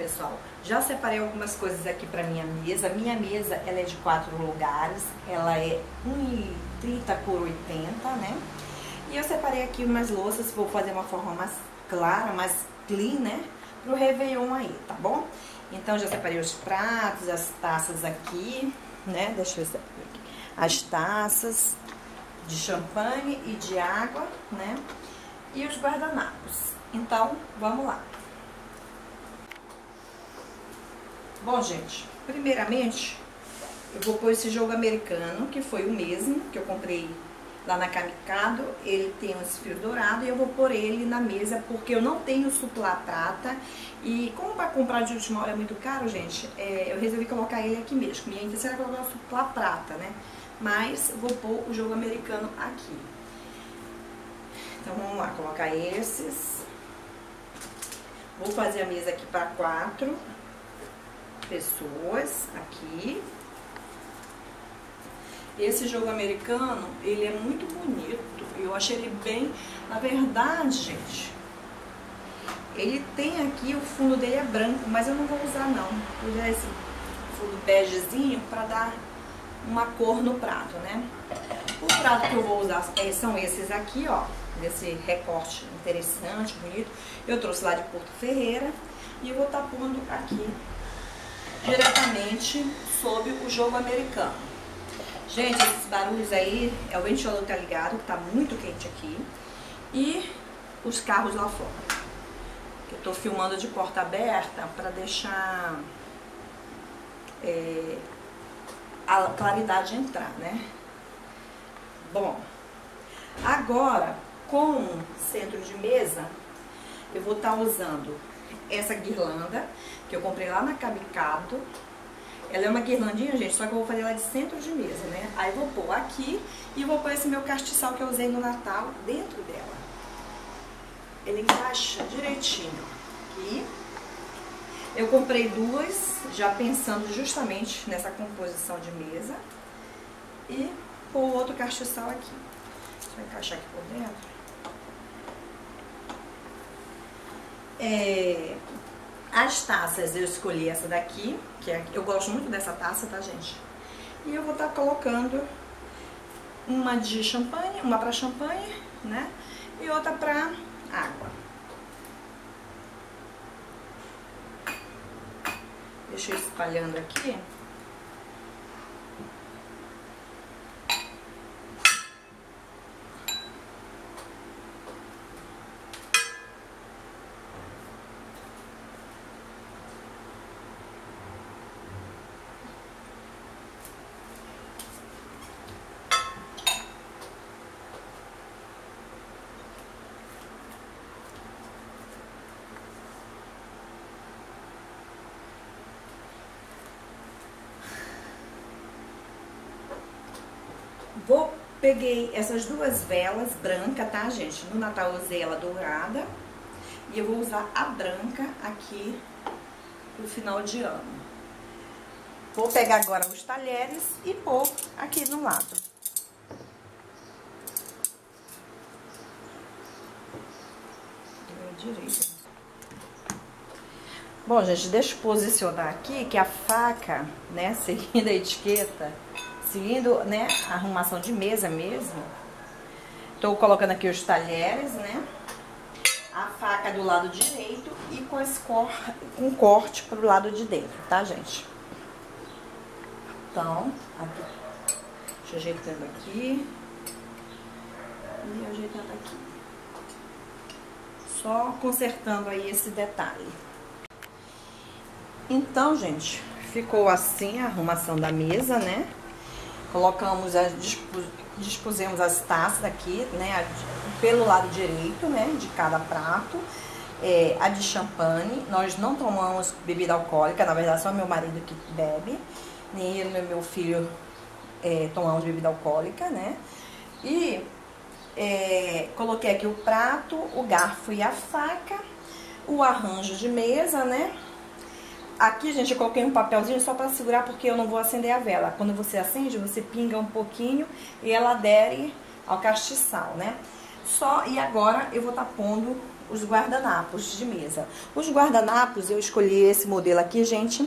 Pessoal, já separei algumas coisas aqui para minha mesa. Minha mesa, ela é de quatro lugares, ela é 1,30 por 80, né? E eu separei aqui umas louças, vou fazer uma forma mais clara, mais clean, né? Pro Réveillon aí, tá bom? Então, já separei os pratos, as taças aqui, né? Deixa eu ver aqui. As taças de champanhe e de água, né? E os guardanapos. Então, vamos lá. Bom, gente, primeiramente, eu vou pôr esse jogo americano, que foi o mesmo que eu comprei lá na Kamikado. Ele tem um fio dourado e eu vou pôr ele na mesa, porque eu não tenho suplá prata. E como para comprar de última hora é muito caro, gente, é, eu resolvi colocar ele aqui mesmo. Minha intenção era colocar o suplá prata, né? Mas vou pôr o jogo americano aqui. Então vamos lá, colocar esses. Vou fazer a mesa aqui para quatro pessoas aqui. Esse jogo americano, ele é muito bonito. Eu achei ele bem... Na verdade, gente, ele tem aqui, o fundo dele é branco, mas eu não vou usar não. Vou usar esse fundo begezinho para dar uma cor no prato, né? O prato que eu vou usar é, são esses aqui, ó. Desse recorte interessante, bonito. Eu trouxe lá de Porto Ferreira. E eu vou estar tá pondo aqui diretamente sobre o jogo americano. Gente, esses barulhos aí, é o ventilador que tá ligado, que tá muito quente aqui. E os carros lá fora. Eu tô filmando de porta aberta para deixar é, a claridade entrar, né? Bom, agora com centro de mesa, eu vou estar tá usando essa guirlanda que eu comprei lá na Cabicado. Ela é uma guirlandinha, gente, só que eu vou fazer ela de centro de mesa, né? Aí vou pôr aqui e vou pôr esse meu castiçal que eu usei no Natal dentro dela. Ele encaixa direitinho aqui. Eu comprei duas, já pensando justamente nessa composição de mesa. E pôr outro castiçal aqui. Eu encaixar aqui por dentro. É, as taças eu escolhi essa daqui, que é, eu gosto muito dessa taça, tá, gente? E eu vou estar tá colocando uma de champanhe, uma para champanhe, né? E outra para água. Deixa eu espalhando aqui. Vou, peguei essas duas velas brancas, tá, gente? No Natal usei ela dourada. E eu vou usar a branca aqui no final de ano. Vou pegar agora os talheres e pôr aqui no lado. Direito. Bom, gente, deixa eu posicionar aqui que a faca, né, seguindo a etiqueta, seguindo, né, a arrumação de mesa mesmo. Tô colocando aqui os talheres, né? A faca do lado direito e com esse cor, um corte pro lado de dentro, tá, gente? Então, aqui. Deixa eu ajeitando aqui. E ajeitando aqui. Só consertando aí esse detalhe. Então, gente, ficou assim a arrumação da mesa, né? Colocamos, as, dispusemos as taças aqui, né, pelo lado direito, né, de cada prato. É, a de champanhe, nós não tomamos bebida alcoólica, na verdade só meu marido que bebe, nem eu nem meu filho é, tomamos bebida alcoólica, né. E é, coloquei aqui o prato, o garfo e a faca, o arranjo de mesa, né, Aqui, gente, eu coloquei um papelzinho só para segurar, porque eu não vou acender a vela. Quando você acende, você pinga um pouquinho e ela adere ao castiçal, né? Só, e agora eu vou estar tá pondo os guardanapos de mesa. Os guardanapos, eu escolhi esse modelo aqui, gente,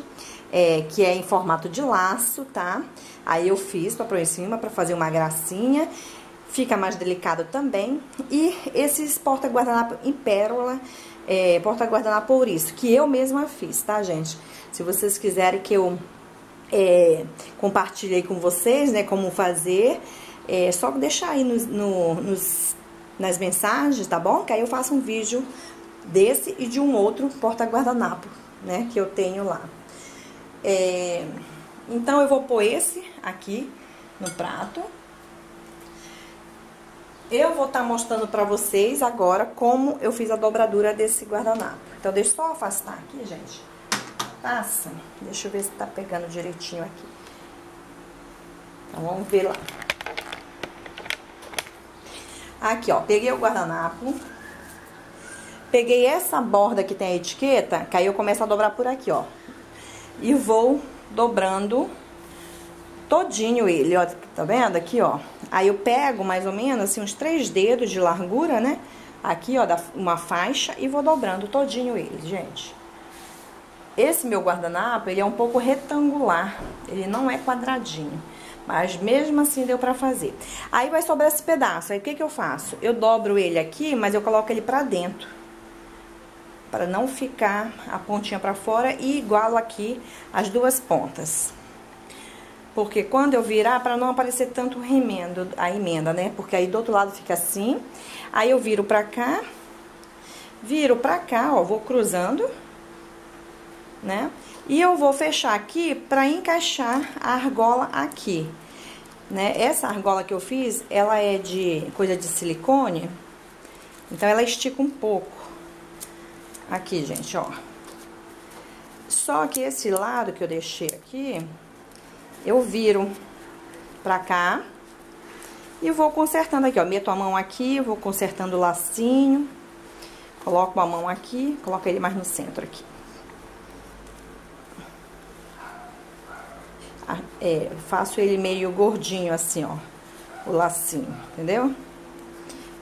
é, que é em formato de laço, tá? Aí eu fiz pra pôr em cima, pra fazer uma gracinha. Fica mais delicado também. E esses porta-guardanapo em pérola, é, porta-guardanapo ouriço, que eu mesma fiz, tá, gente? Se vocês quiserem que eu é, com vocês, né, como fazer, é só deixar aí no, no, nos nas mensagens, tá bom? Que aí eu faço um vídeo desse e de um outro porta-guardanapo, né? Que eu tenho lá. É, então, eu vou pôr esse aqui no prato. Eu vou estar tá mostrando pra vocês agora como eu fiz a dobradura desse guardanapo. Então, deixa eu só afastar aqui, gente. Passa. Deixa eu ver se tá pegando direitinho aqui. Então, vamos ver lá. Aqui, ó, peguei o guardanapo. Peguei essa borda que tem a etiqueta, que aí eu começo a dobrar por aqui, ó. E vou dobrando todinho ele, ó. Tá vendo aqui, ó? Aí eu pego mais ou menos, assim, uns três dedos de largura, né? Aqui, ó, uma faixa e vou dobrando todinho ele, gente. Esse meu guardanapo, ele é um pouco retangular, ele não é quadradinho. Mas mesmo assim deu pra fazer. Aí vai sobrar esse pedaço. Aí o que que eu faço? Eu dobro ele aqui, mas eu coloco ele pra dentro. Para não ficar a pontinha pra fora e igualo aqui as duas pontas. Porque quando eu virar, para não aparecer tanto remendo, a emenda, né? Porque aí do outro lado fica assim. Aí eu viro pra cá, viro pra cá, ó, vou cruzando, né? E eu vou fechar aqui para encaixar a argola aqui, né? Essa argola que eu fiz, ela é de coisa de silicone, então ela estica um pouco. Aqui, gente, ó. Só que esse lado que eu deixei aqui, eu viro pra cá e vou consertando aqui, ó. Meto a mão aqui, vou consertando o lacinho, coloco a mão aqui, coloco ele mais no centro aqui. é, faço ele meio gordinho assim, ó, o lacinho, entendeu?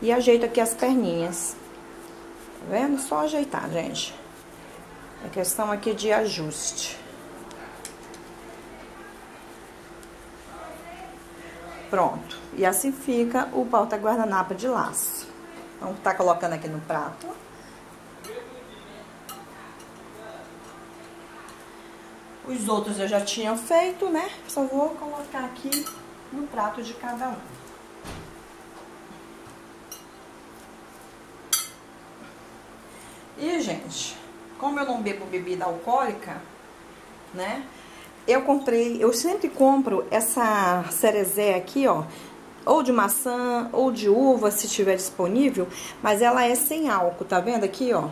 E ajeito aqui as perninhas, tá vendo? Só ajeitar, gente. É questão aqui de ajuste. Pronto. E assim fica o porta-guardanapa de laço. Vamos tá colocando aqui no prato. Os outros eu já tinha feito, né? Só vou colocar aqui no prato de cada um. E, gente, como eu não bebo bebida alcoólica, né? Eu comprei, eu sempre compro essa cerezé aqui, ó, ou de maçã ou de uva, se tiver disponível, mas ela é sem álcool, tá vendo aqui, ó?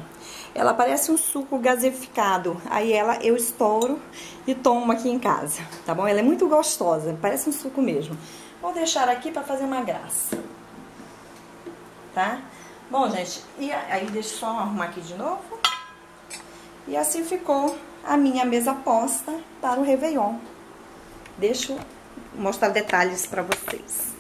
Ela parece um suco gasificado. Aí ela eu estouro e tomo aqui em casa, tá bom? Ela é muito gostosa, parece um suco mesmo. Vou deixar aqui para fazer uma graça. Tá? Bom, gente, e aí deixa eu só arrumar aqui de novo. E assim ficou a minha mesa posta para o Réveillon. Deixa eu mostrar detalhes para vocês.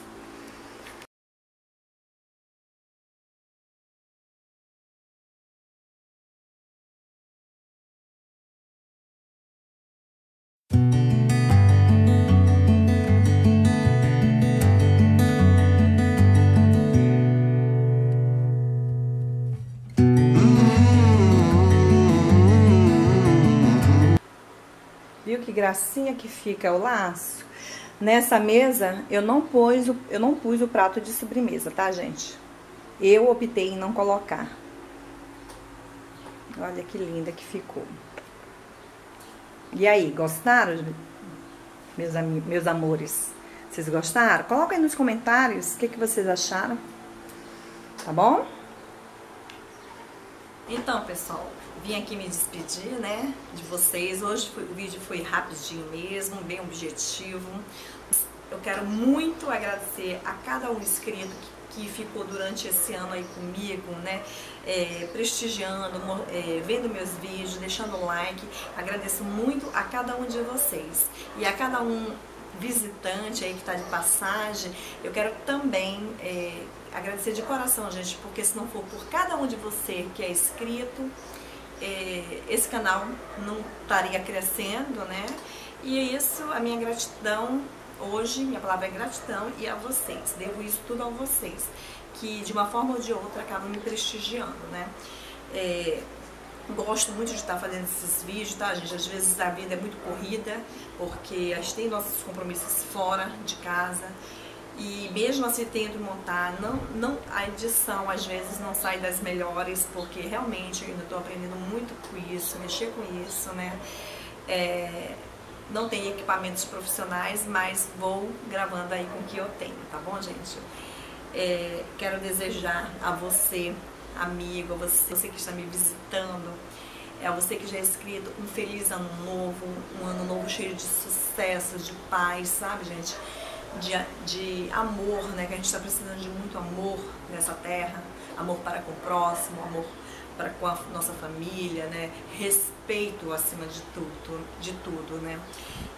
Que gracinha que fica o laço. Nessa mesa, eu não pus, o, eu não pus o prato de sobremesa, tá, gente? Eu optei em não colocar. Olha que linda que ficou. E aí, gostaram, meus, meus amores? Vocês gostaram? Coloca aí nos comentários o que, que vocês acharam. Tá bom? Então, pessoal, vim aqui me despedir, né, de vocês. Hoje foi, o vídeo foi rapidinho mesmo, bem objetivo. Eu quero muito agradecer a cada um inscrito que, que ficou durante esse ano aí comigo, né, é, prestigiando, é, vendo meus vídeos, deixando like. Agradeço muito a cada um de vocês e a cada um visitante aí que está de passagem, eu quero também é, agradecer de coração, gente, porque se não for por cada um de você que é inscrito, é, esse canal não estaria crescendo, né? E é isso, a minha gratidão hoje, minha palavra é gratidão e a vocês. Devo isso tudo a vocês, que de uma forma ou de outra acabam me prestigiando, né? É, gosto muito de estar fazendo esses vídeos, tá, gente? Às vezes a vida é muito corrida, porque a gente tem nossos compromissos fora de casa. E mesmo assim tento montar, não, não, a edição às vezes não sai das melhores, porque realmente eu ainda estou aprendendo muito com isso, mexer com isso, né? É, não tenho equipamentos profissionais, mas vou gravando aí com o que eu tenho, tá bom, gente? É, quero desejar a você, amigo, você, você que está me visitando, é você que já é inscrito, um feliz ano novo, um ano novo cheio de sucesso, de paz, sabe, gente? de, de amor, né? Que a gente está precisando de muito amor nessa terra, amor para com o próximo, amor para com a nossa família, né? Respeito acima de tudo, de tudo, né?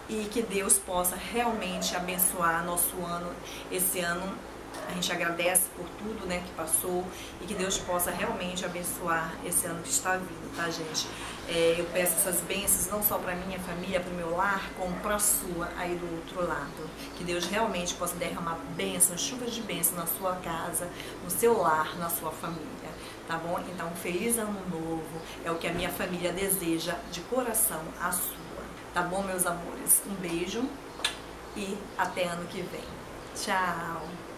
E que Deus possa realmente abençoar nosso ano, esse ano a gente agradece por tudo né, que passou e que Deus possa realmente abençoar esse ano que está vindo, tá, gente? É, eu peço essas bênçãos não só para minha família, para o meu lar, como para a sua aí do outro lado. Que Deus realmente possa derramar bênçãos, chuvas de bênçãos na sua casa, no seu lar, na sua família, tá bom? Então, um feliz ano novo é o que a minha família deseja de coração a sua. Tá bom, meus amores? Um beijo e até ano que vem. Tchau!